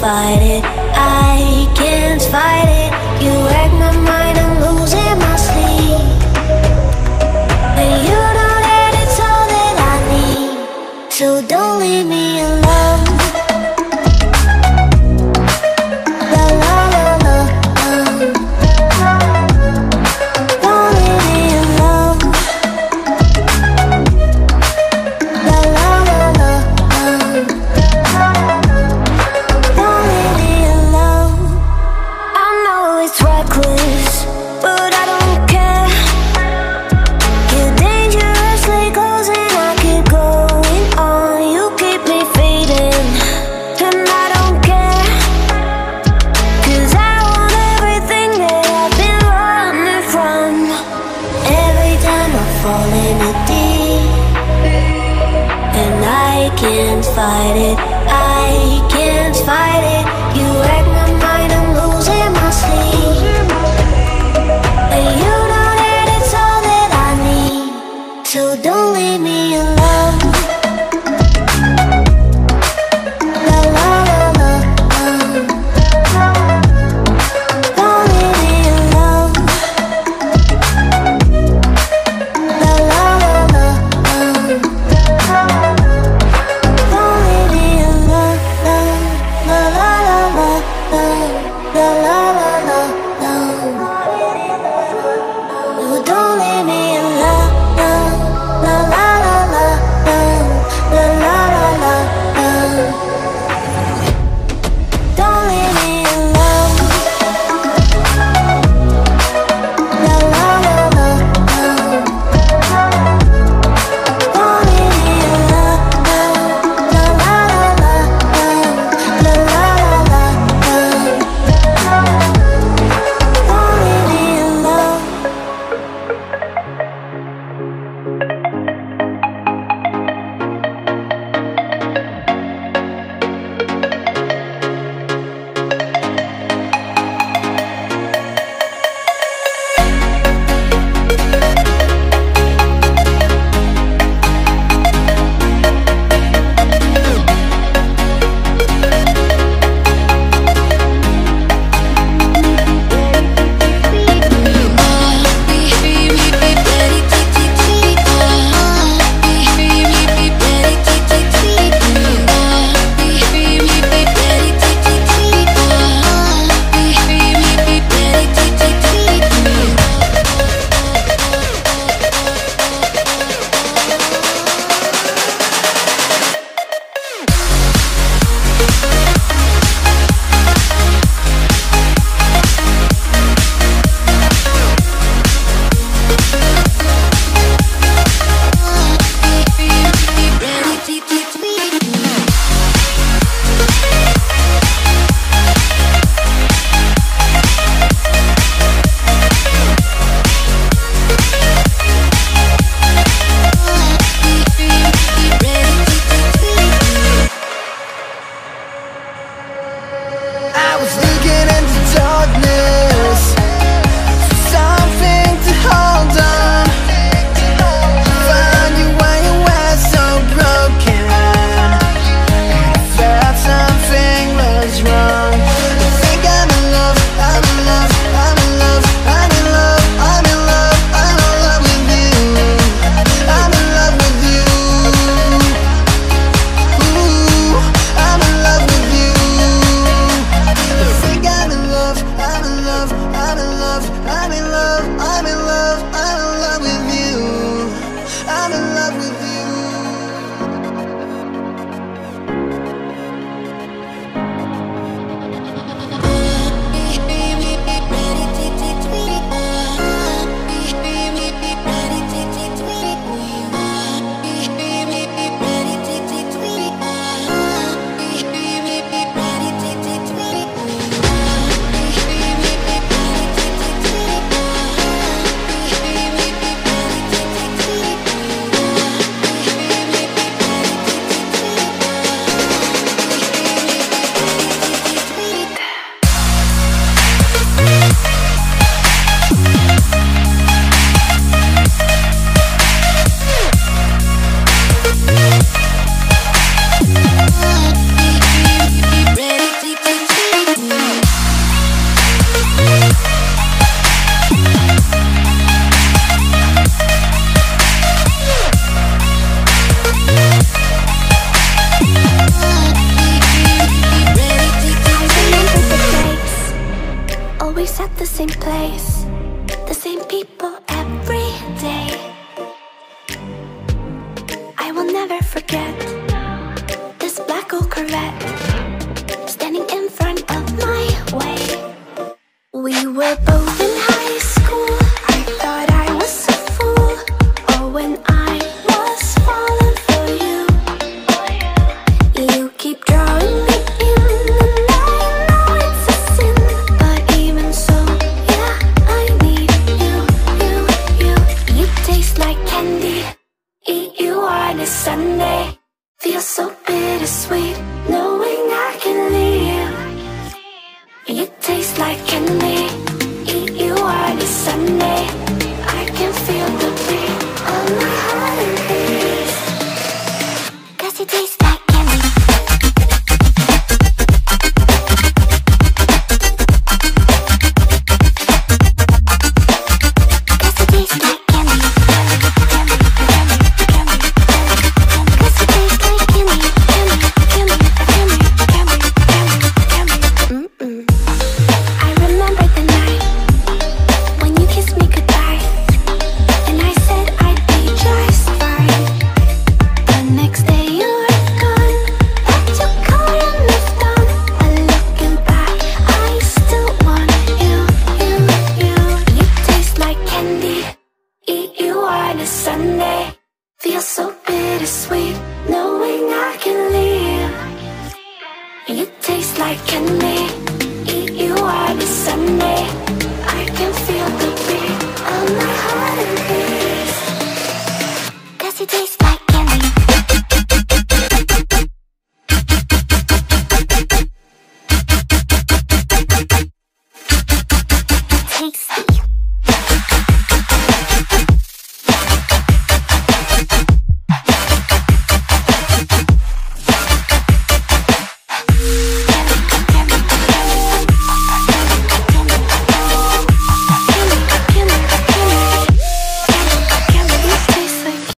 fight it. Fight it. I can't fight it. Sunday. Feels so bittersweet knowing I can leave. And you taste like candy. Eat you out every Sunday. Monday feels so bittersweet knowing I can leave. And it tastes like candy. Eat you out this Sunday. I can feel the beat of my heart and peace. Cause it tastes